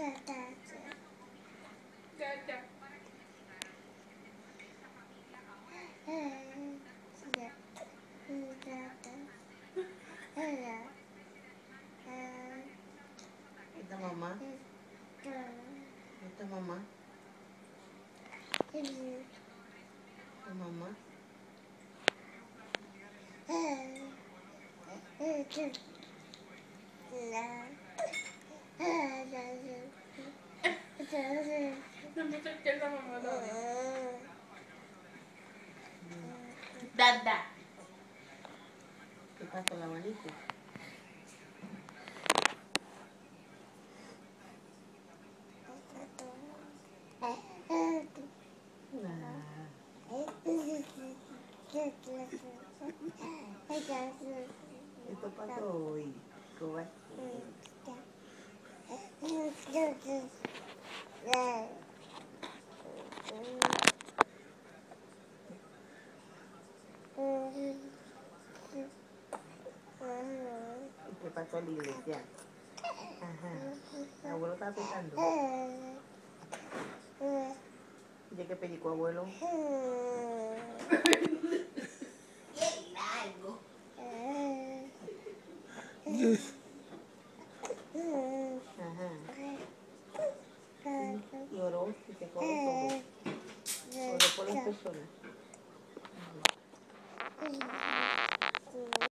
itu mama. itu mama. itu mama. Ito. mama lolo. Dada. ¿Qué pasa la esto pasó hoy. ¿Cómo qué pasó en la iglesia? Ajá. ¿El abuelo estaba pecando? ¿Ya qué predicó abuelo? Ajá. Y oró y se coró todo. Oró por las personas. Ajá.